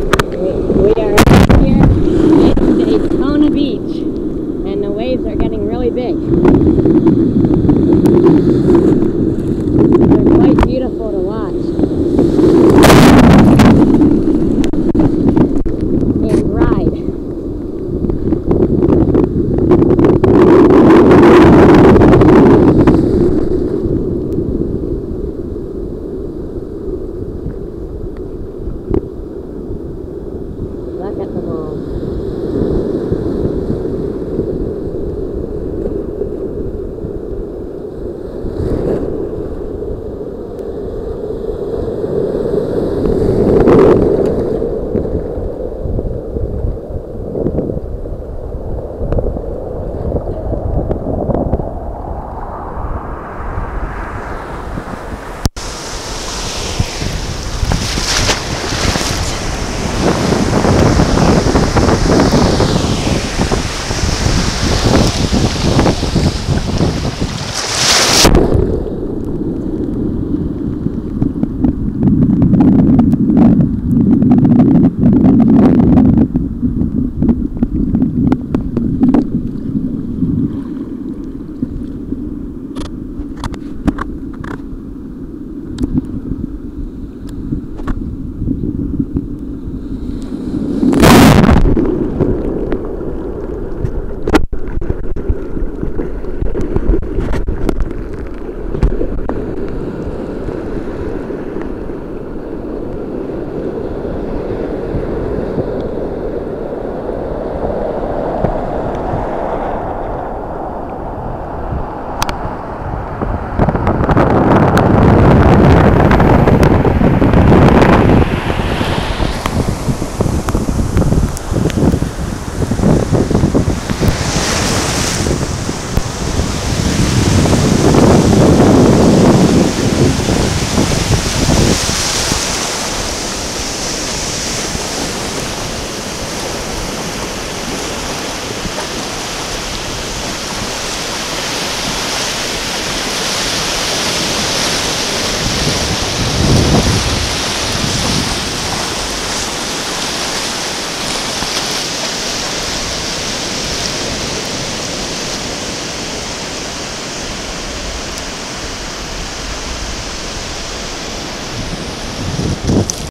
We, are here in Daytona Beach, and the waves are getting really big.